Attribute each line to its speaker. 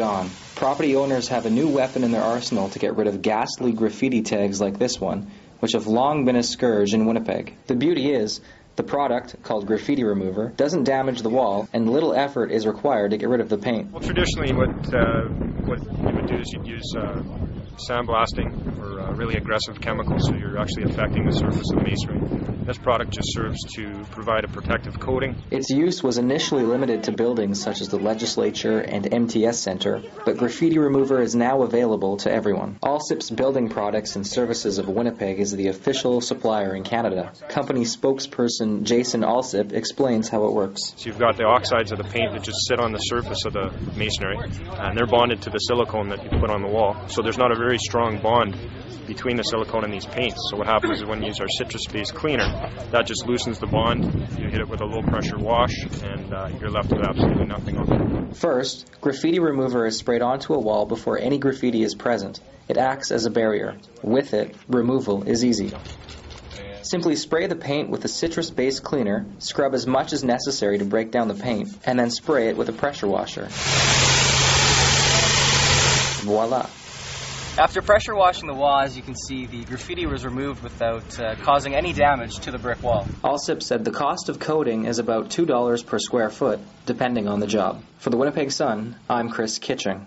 Speaker 1: on. Property owners have a new weapon in their arsenal to get rid of ghastly graffiti tags like this one, which have long been a scourge in Winnipeg. The beauty is, the product, called Graffiti Remover, doesn't damage the wall, and little effort is required to get rid of the paint.
Speaker 2: Well, traditionally, what uh, what you would do is you'd use uh, sandblasting or uh, really aggressive chemicals, so you're actually affecting the surface of the masonry. This product just serves to provide a protective coating.
Speaker 1: Its use was initially limited to buildings such as the legislature and MTS Center, but Graffiti Remover is now available to everyone. Alsip's building products and services of Winnipeg is the official supplier in Canada. Company spokesperson Jason Alsip explains how it works.
Speaker 2: So you've got the oxides of the paint that just sit on the surface of the masonry, and they're bonded to the silicone that you put on the wall. So there's not a very strong bond between the silicone and these paints. So what happens is when you use our citrus-based cleaner, that just loosens the bond. You hit it with a low-pressure wash, and uh, you're left with absolutely nothing on it.
Speaker 1: First, graffiti remover is sprayed onto a wall before any graffiti is present. It acts as a barrier. With it, removal is easy. Simply spray the paint with a citrus-based cleaner, scrub as much as necessary to break down the paint, and then spray it with a pressure washer. Voila.
Speaker 3: After pressure washing the wall, as you can see, the graffiti was removed without uh, causing any damage to the brick wall.
Speaker 1: Alsip said the cost of coating is about $2 per square foot, depending on the job. For the Winnipeg Sun, I'm Chris Kitching.